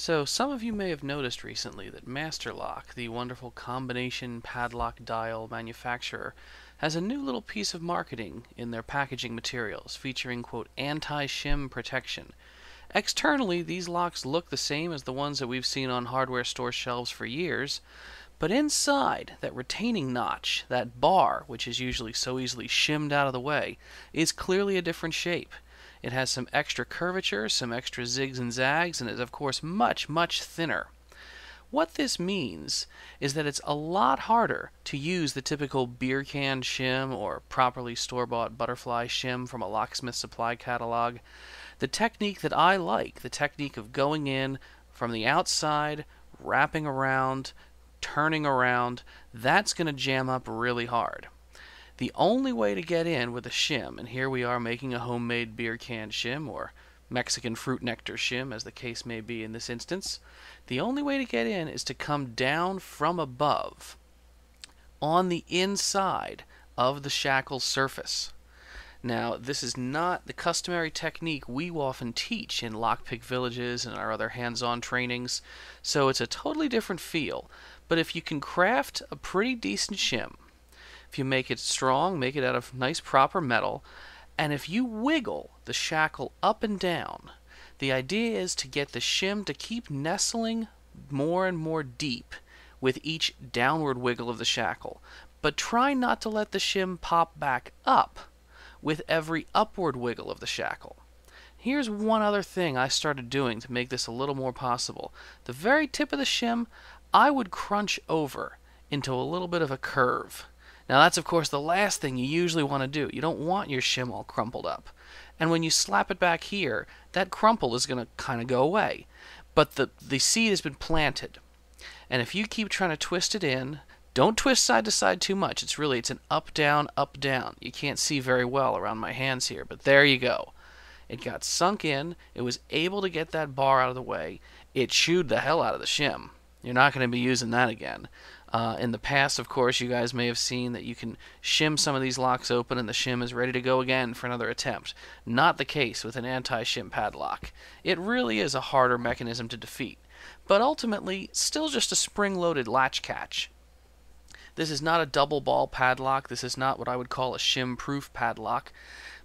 So, some of you may have noticed recently that Master Lock, the wonderful combination padlock dial manufacturer, has a new little piece of marketing in their packaging materials featuring, quote, anti shim protection. Externally, these locks look the same as the ones that we've seen on hardware store shelves for years, but inside, that retaining notch, that bar, which is usually so easily shimmed out of the way, is clearly a different shape. It has some extra curvature, some extra zigs and zags, and is, of course, much, much thinner. What this means is that it's a lot harder to use the typical beer can shim or properly store bought butterfly shim from a locksmith supply catalog. The technique that I like, the technique of going in from the outside, wrapping around, turning around, that's going to jam up really hard. The only way to get in with a shim, and here we are making a homemade beer can shim or Mexican fruit nectar shim, as the case may be in this instance, the only way to get in is to come down from above on the inside of the shackle surface. Now, this is not the customary technique we often teach in lockpick villages and our other hands on trainings, so it's a totally different feel. But if you can craft a pretty decent shim, if you make it strong, make it out of nice proper metal, and if you wiggle the shackle up and down, the idea is to get the shim to keep nestling more and more deep with each downward wiggle of the shackle. But try not to let the shim pop back up with every upward wiggle of the shackle. Here's one other thing I started doing to make this a little more possible. The very tip of the shim, I would crunch over into a little bit of a curve. Now, that's of course the last thing you usually want to do. You don't want your shim all crumpled up. And when you slap it back here, that crumple is going to kind of go away. But the, the seed has been planted. And if you keep trying to twist it in, don't twist side to side too much. It's really it's an up down up down. You can't see very well around my hands here, but there you go. It got sunk in. It was able to get that bar out of the way. It chewed the hell out of the shim. You're not going to be using that again. Uh, in the past, of course, you guys may have seen that you can shim some of these locks open and the shim is ready to go again for another attempt. Not the case with an anti-shim padlock. It really is a harder mechanism to defeat, but ultimately still just a spring-loaded latch catch. This is not a double ball padlock. This is not what I would call a shim-proof padlock,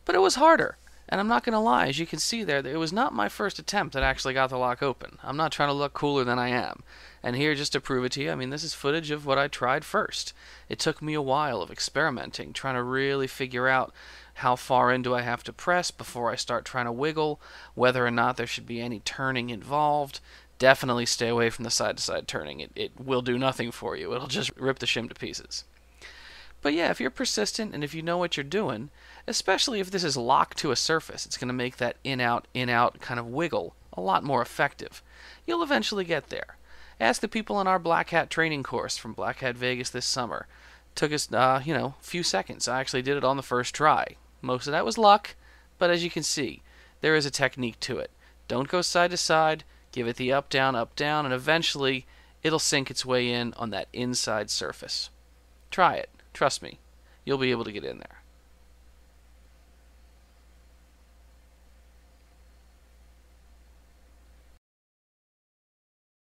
but it was harder. And I'm not going to lie, as you can see there, it was not my first attempt that actually got the lock open. I'm not trying to look cooler than I am. And here, just to prove it to you, I mean, this is footage of what I tried first. It took me a while of experimenting, trying to really figure out how far in do I have to press before I start trying to wiggle, whether or not there should be any turning involved. Definitely stay away from the side to side turning. It, it will do nothing for you, it'll just rip the shim to pieces. But yeah, if you're persistent and if you know what you're doing, especially if this is locked to a surface, it's going to make that in out, in out kind of wiggle a lot more effective. You'll eventually get there. Ask the people in our Black Hat training course from Black Hat Vegas this summer. Took us, uh, you know, a few seconds. I actually did it on the first try. Most of that was luck, but as you can see, there is a technique to it. Don't go side to side, give it the up, down, up, down, and eventually it'll sink its way in on that inside surface. Try it. Trust me, you'll be able to get in there.